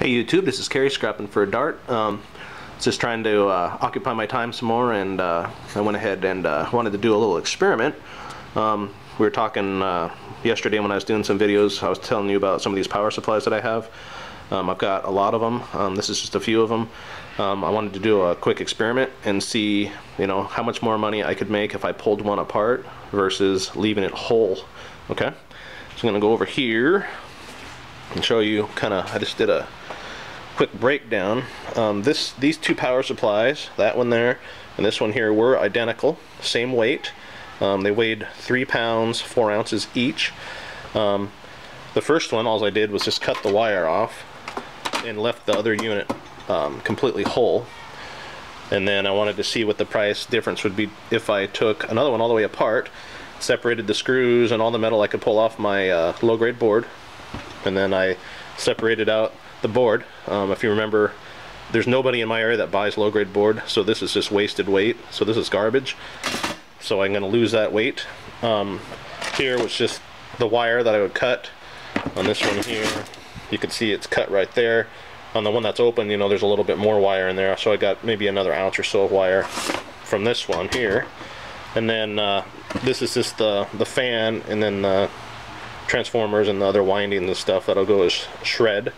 Hey YouTube, this is Kerry scrapping for a dart. Um, just trying to uh, occupy my time some more and uh, I went ahead and uh, wanted to do a little experiment. Um, we were talking uh, yesterday when I was doing some videos, I was telling you about some of these power supplies that I have. Um, I've got a lot of them. Um, this is just a few of them. Um, I wanted to do a quick experiment and see you know how much more money I could make if I pulled one apart versus leaving it whole. Okay, so I'm going to go over here and show you kind of, I just did a quick breakdown. Um, this, these two power supplies, that one there and this one here, were identical, same weight. Um, they weighed three pounds, four ounces each. Um, the first one, all I did was just cut the wire off and left the other unit um, completely whole. And then I wanted to see what the price difference would be if I took another one all the way apart, separated the screws and all the metal I could pull off my uh, low-grade board, and then I separated out the board. Um, if you remember, there's nobody in my area that buys low-grade board, so this is just wasted weight. So this is garbage. So I'm going to lose that weight. Um, here was just the wire that I would cut on this one here. You can see it's cut right there. On the one that's open, you know, there's a little bit more wire in there. So I got maybe another ounce or so of wire from this one here. And then uh, this is just the, the fan and then the transformers and the other windings and stuff that'll go as shred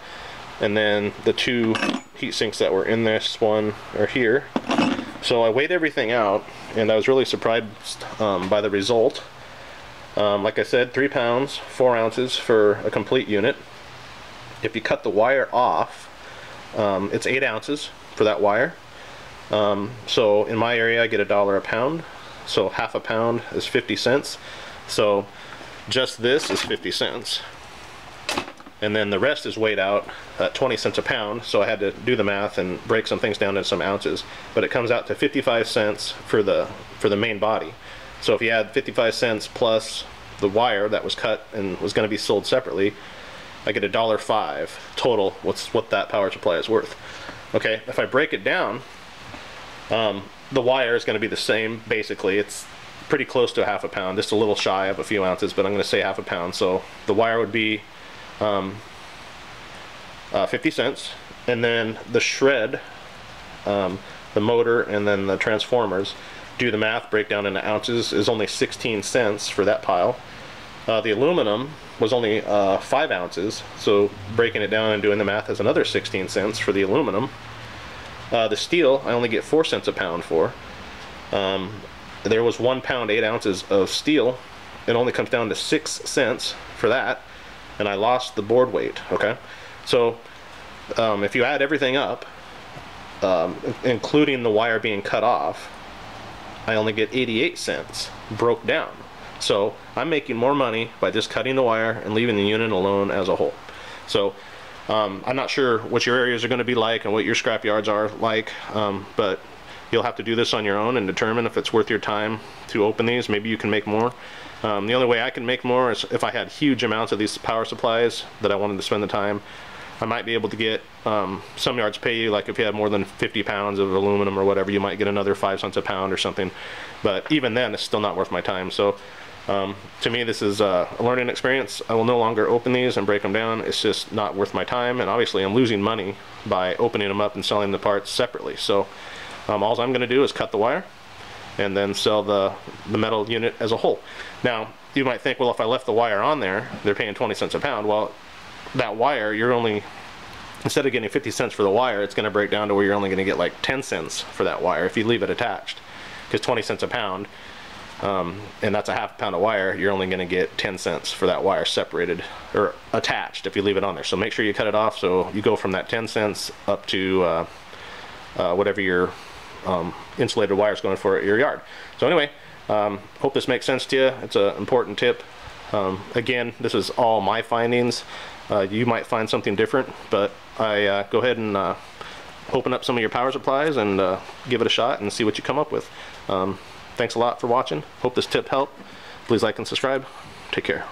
and then the two heat sinks that were in this one are here. So I weighed everything out, and I was really surprised um, by the result. Um, like I said, three pounds, four ounces for a complete unit. If you cut the wire off, um, it's eight ounces for that wire. Um, so in my area, I get a dollar a pound. So half a pound is 50 cents. So just this is 50 cents. And then the rest is weighed out at 20 cents a pound so I had to do the math and break some things down into some ounces. But it comes out to 55 cents for the for the main body. So if you add 55 cents plus the wire that was cut and was going to be sold separately I get a dollar five total what's what that power supply is worth. Okay if I break it down um, the wire is going to be the same basically. It's pretty close to half a pound just a little shy of a few ounces but I'm going to say half a pound. So the wire would be um, uh, 50 cents. And then the shred um, the motor and then the transformers do the math break down into ounces is only 16 cents for that pile. Uh, the aluminum was only uh, 5 ounces. So breaking it down and doing the math is another 16 cents for the aluminum. Uh, the steel I only get 4 cents a pound for. Um, there was 1 pound 8 ounces of steel. It only comes down to 6 cents for that and I lost the board weight okay? So um, if you add everything up um, including the wire being cut off I only get 88 cents broke down. So I'm making more money by just cutting the wire and leaving the unit alone as a whole. So um, I'm not sure what your areas are going to be like and what your scrap yards are like um, but you'll have to do this on your own and determine if it's worth your time to open these maybe you can make more um, the only way I can make more is if I had huge amounts of these power supplies that I wanted to spend the time. I might be able to get, um, some yards pay you, like if you have more than 50 pounds of aluminum or whatever, you might get another 5 cents a pound or something. But even then, it's still not worth my time. So um, to me, this is a learning experience. I will no longer open these and break them down. It's just not worth my time. And obviously, I'm losing money by opening them up and selling the parts separately. So um, all I'm going to do is cut the wire and then sell the, the metal unit as a whole. Now, you might think, well, if I left the wire on there, they're paying 20 cents a pound. Well, that wire, you're only, instead of getting 50 cents for the wire, it's going to break down to where you're only going to get like 10 cents for that wire if you leave it attached. Because 20 cents a pound, um, and that's a half pound of wire, you're only going to get 10 cents for that wire separated or attached if you leave it on there. So make sure you cut it off so you go from that 10 cents up to uh, uh, whatever your um, insulated wires going for your yard. So anyway, um, hope this makes sense to you. It's an important tip. Um, again, this is all my findings. Uh, you might find something different, but I uh, go ahead and uh, open up some of your power supplies and uh, give it a shot and see what you come up with. Um, thanks a lot for watching. Hope this tip helped. Please like and subscribe. Take care.